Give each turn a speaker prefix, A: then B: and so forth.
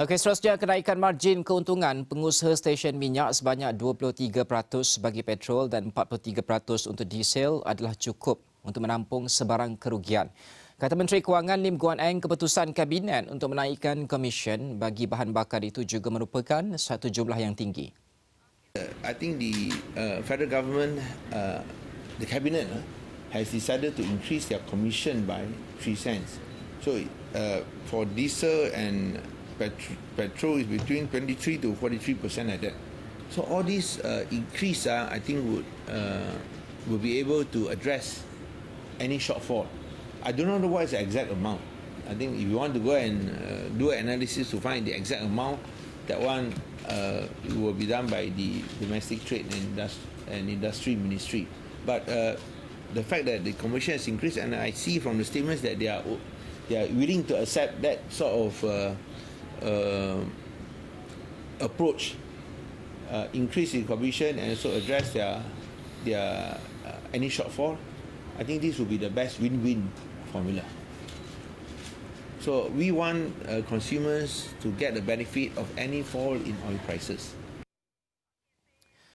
A: Okey, seterusnya kenaikan margin keuntungan pengusaha stesen minyak sebanyak 23% bagi petrol dan 43% untuk diesel adalah cukup untuk menampung sebarang kerugian. Kata Menteri Kewangan Lim Guan Eng, keputusan kabinet untuk menaikkan komisen bagi bahan bakar itu juga merupakan satu jumlah yang tinggi.
B: Uh, I think the uh, federal government, uh, the cabinet uh, has decided to increase their commission by 3 cents. So uh, for diesel and petrol is between 23 to 43 percent like that. So all these uh, increase, uh, I think, would uh, will be able to address any shortfall. I don't know what is the exact amount. I think if you want to go and uh, do an analysis to find the exact amount, that one uh, will be done by the domestic trade and, industry, and industry ministry. But uh, the fact that the commission has increased, and I see from the statements that they are they are willing to accept that sort of uh, uh, approach, uh, increase in commission and also address their their uh, any shortfall, I think this will be the best win-win formula. So we want uh, consumers to get the benefit of any fall in oil prices.